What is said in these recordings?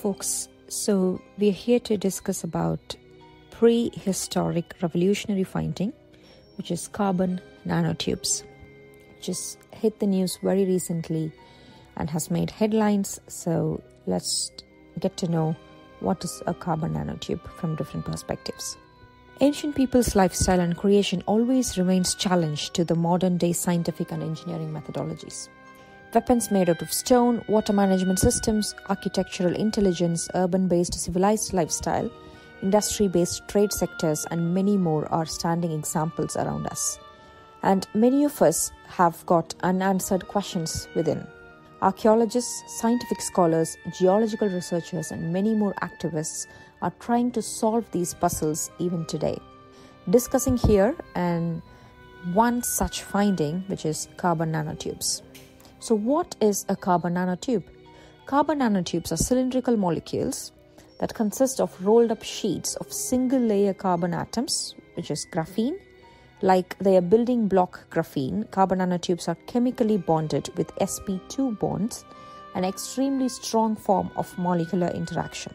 folks. So, we're here to discuss about prehistoric revolutionary finding, which is carbon nanotubes, Just hit the news very recently and has made headlines. So, let's get to know what is a carbon nanotube from different perspectives. Ancient people's lifestyle and creation always remains challenged to the modern day scientific and engineering methodologies. Weapons made out of stone, water management systems, architectural intelligence, urban based civilized lifestyle, industry based trade sectors, and many more are standing examples around us. And many of us have got unanswered questions within. Archaeologists, scientific scholars, geological researchers, and many more activists are trying to solve these puzzles even today. Discussing here and one such finding, which is carbon nanotubes. So, what is a carbon nanotube? Carbon nanotubes are cylindrical molecules that consist of rolled up sheets of single layer carbon atoms, which is graphene. Like their building block graphene, carbon nanotubes are chemically bonded with sp2 bonds, an extremely strong form of molecular interaction.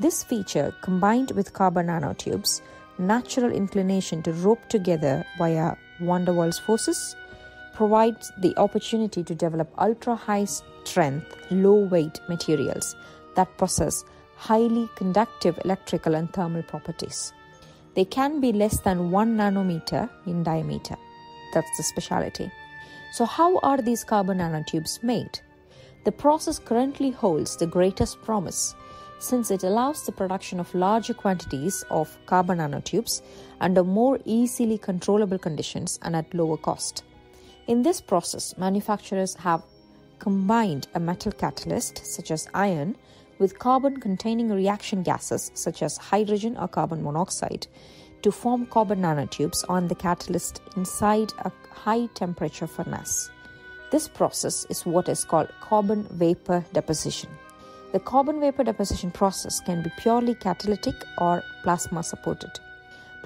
This feature, combined with carbon nanotubes' natural inclination to rope together via van der Waals forces, provides the opportunity to develop ultra high strength, low weight materials that possess highly conductive electrical and thermal properties. They can be less than 1 nanometer in diameter. That's the specialty. So, how are these carbon nanotubes made? The process currently holds the greatest promise since it allows the production of larger quantities of carbon nanotubes under more easily controllable conditions and at lower cost. In this process, manufacturers have combined a metal catalyst, such as iron, with carbon containing reaction gases, such as hydrogen or carbon monoxide, to form carbon nanotubes on the catalyst inside a high temperature furnace. This process is what is called carbon vapor deposition. The carbon vapor deposition process can be purely catalytic or plasma supported.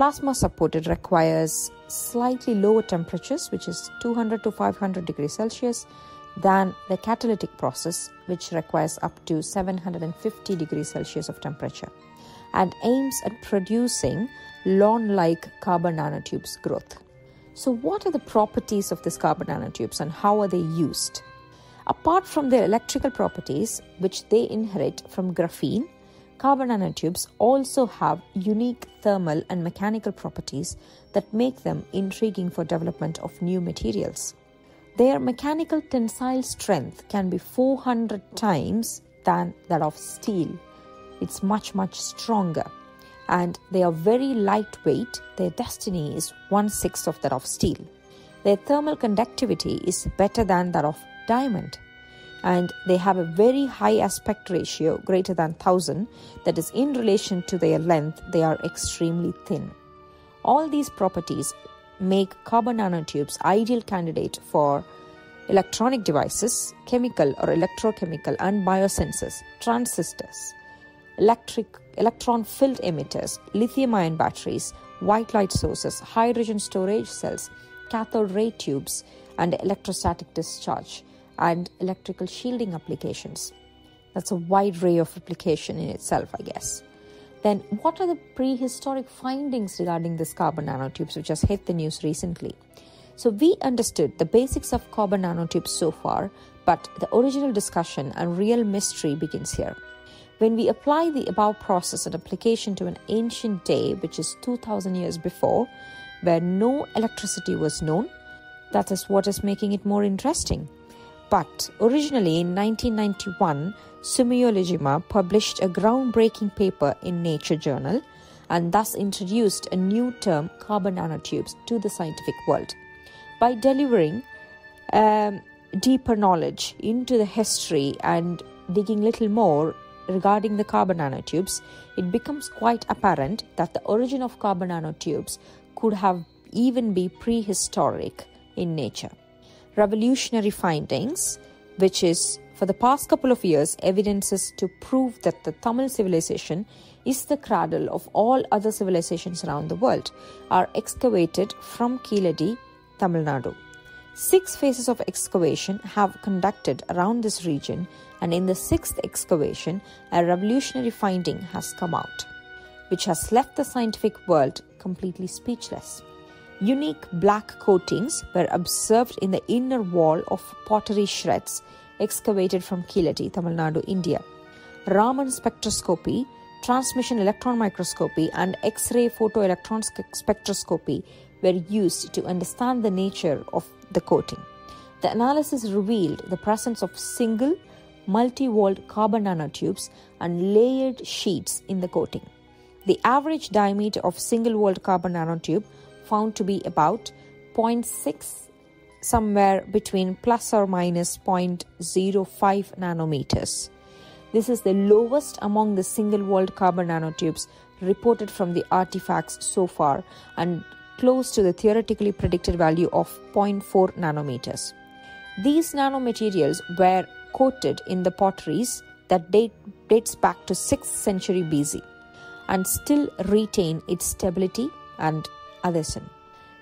Plasma supported requires slightly lower temperatures, which is 200 to 500 degrees Celsius, than the catalytic process, which requires up to 750 degrees Celsius of temperature, and aims at producing lawn like carbon nanotubes growth. So, what are the properties of these carbon nanotubes and how are they used? Apart from their electrical properties, which they inherit from graphene, carbon nanotubes also have unique thermal and mechanical properties that make them intriguing for development of new materials. Their mechanical tensile strength can be 400 times than that of steel. It's much, much stronger. And they are very lightweight. Their destiny is one sixth of that of steel. Their thermal conductivity is better than that of diamond. And they have a very high aspect ratio, greater than 1000, that is, in relation to their length, they are extremely thin. All these properties make carbon nanotubes ideal candidate for electronic devices, chemical or electrochemical and biosensors, transistors, electric electron filled emitters, lithium ion batteries, white light sources, hydrogen storage cells, cathode ray tubes, and electrostatic discharge and electrical shielding applications. That's a wide array of application in itself, I guess. Then, what are the prehistoric findings regarding this carbon nanotubes, which has hit the news recently? So, we understood the basics of carbon nanotubes so far, but the original discussion and real mystery begins here. When we apply the above process and application to an ancient day, which is 2000 years before, where no electricity was known, that is what is making it more interesting. But originally in 1991, Sumio Iijima published a groundbreaking paper in Nature Journal and thus introduced a new term, carbon nanotubes, to the scientific world. By delivering um, deeper knowledge into the history and digging little more regarding the carbon nanotubes, it becomes quite apparent that the origin of carbon nanotubes could have even be prehistoric in nature. Revolutionary findings, which is for the past couple of years evidences to prove that the Tamil civilization is the cradle of all other civilizations around the world, are excavated from Keeladi, Tamil Nadu. Six phases of excavation have conducted around this region, and in the sixth excavation, a revolutionary finding has come out, which has left the scientific world completely speechless. Unique black coatings were observed in the inner wall of pottery shreds excavated from Keeladi, Tamil Nadu, India. Raman spectroscopy, transmission electron microscopy, and X ray photoelectron spectroscopy were used to understand the nature of the coating. The analysis revealed the presence of single, multi walled carbon nanotubes and layered sheets in the coating. The average diameter of single walled carbon nanotube found to be about 0.6 somewhere between plus or minus 0.05 nanometers. This is the lowest among the single walled carbon nanotubes reported from the artifacts so far and close to the theoretically predicted value of 0.4 nanometers. These nanomaterials were coated in the potteries that date, dates back to 6th century BC and still retain its stability and adhesion.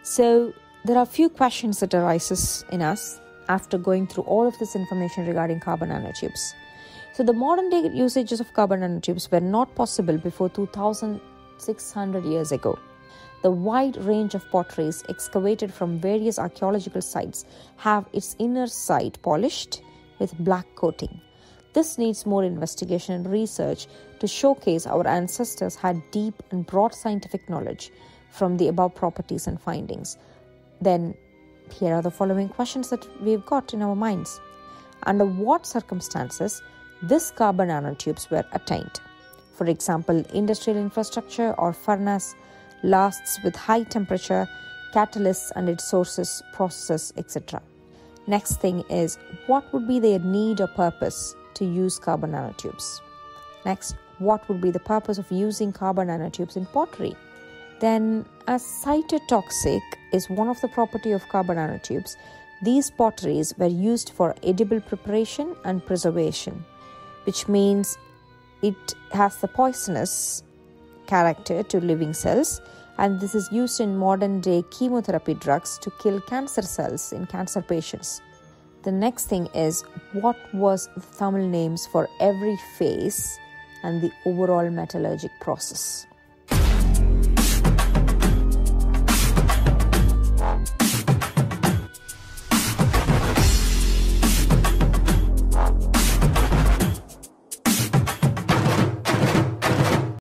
So there are a few questions that arises in us after going through all of this information regarding carbon nanotubes. So the modern day usages of carbon nanotubes were not possible before 2600 years ago. The wide range of potteries excavated from various archaeological sites have its inner side polished with black coating. This needs more investigation and research to showcase our ancestors had deep and broad scientific knowledge from the above properties and findings. Then, here are the following questions that we've got in our minds. Under what circumstances this carbon nanotubes were attained? For example, industrial infrastructure or furnace lasts with high temperature, catalysts and its sources, processes, etc. Next thing is what would be their need or purpose to use carbon nanotubes? Next, what would be the purpose of using carbon nanotubes in pottery? Then, as cytotoxic is one of the property of carbon nanotubes, these potteries were used for edible preparation and preservation, which means it has the poisonous character to living cells and this is used in modern day chemotherapy drugs to kill cancer cells in cancer patients. The next thing is what was the Tamil names for every phase and the overall metallurgic process.